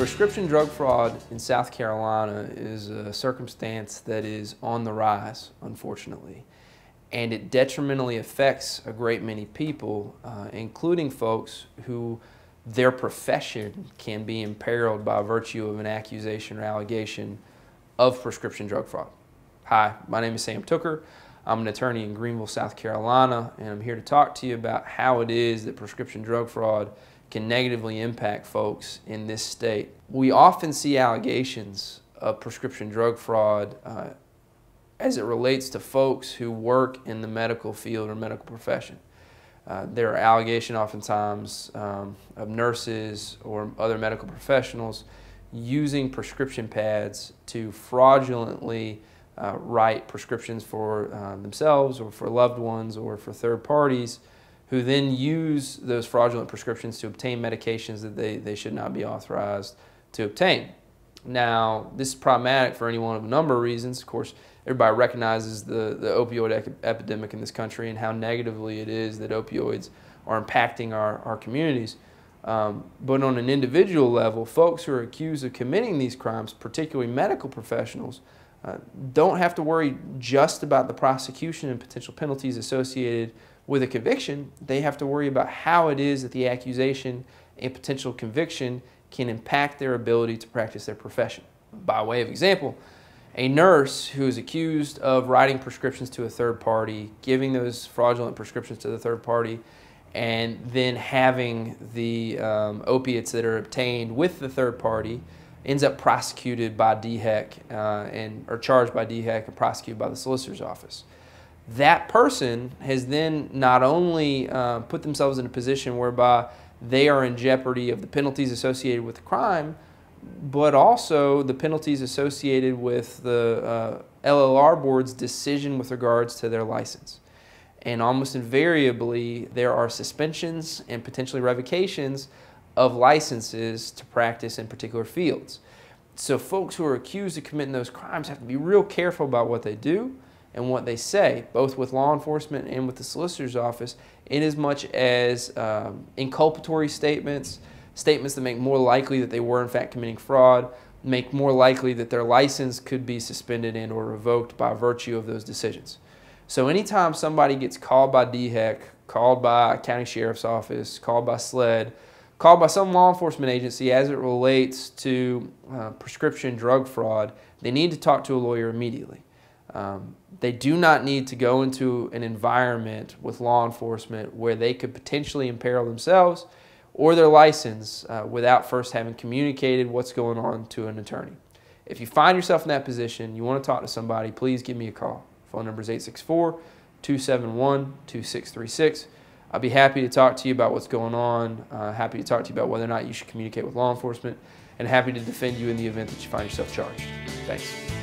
Prescription drug fraud in South Carolina is a circumstance that is on the rise, unfortunately. And it detrimentally affects a great many people, uh, including folks who their profession can be imperiled by virtue of an accusation or allegation of prescription drug fraud. Hi, my name is Sam Tooker. I'm an attorney in Greenville, South Carolina, and I'm here to talk to you about how it is that prescription drug fraud can negatively impact folks in this state. We often see allegations of prescription drug fraud uh, as it relates to folks who work in the medical field or medical profession. Uh, there are allegations oftentimes um, of nurses or other medical professionals using prescription pads to fraudulently uh, write prescriptions for uh, themselves or for loved ones or for third parties who then use those fraudulent prescriptions to obtain medications that they, they should not be authorized to obtain. Now, this is problematic for any one of a number of reasons. Of course, everybody recognizes the, the opioid epidemic in this country and how negatively it is that opioids are impacting our, our communities. Um, but on an individual level, folks who are accused of committing these crimes, particularly medical professionals, uh, don't have to worry just about the prosecution and potential penalties associated with a conviction, they have to worry about how it is that the accusation and potential conviction can impact their ability to practice their profession. By way of example, a nurse who is accused of writing prescriptions to a third party, giving those fraudulent prescriptions to the third party, and then having the um, opiates that are obtained with the third party ends up prosecuted by DHEC uh, and or charged by DHEC and prosecuted by the solicitor's office that person has then not only uh, put themselves in a position whereby they are in jeopardy of the penalties associated with the crime, but also the penalties associated with the uh, LLR board's decision with regards to their license. And almost invariably, there are suspensions and potentially revocations of licenses to practice in particular fields. So, folks who are accused of committing those crimes have to be real careful about what they do and what they say, both with law enforcement and with the solicitor's office, in as much as um, inculpatory statements, statements that make more likely that they were in fact committing fraud, make more likely that their license could be suspended and or revoked by virtue of those decisions. So anytime somebody gets called by DHEC, called by county sheriff's office, called by SLED, called by some law enforcement agency as it relates to uh, prescription drug fraud, they need to talk to a lawyer immediately. Um, they do not need to go into an environment with law enforcement where they could potentially imperil themselves or their license uh, without first having communicated what's going on to an attorney. If you find yourself in that position, you want to talk to somebody, please give me a call. Phone number is 864 271 2636. I'll be happy to talk to you about what's going on, uh, happy to talk to you about whether or not you should communicate with law enforcement, and happy to defend you in the event that you find yourself charged. Thanks.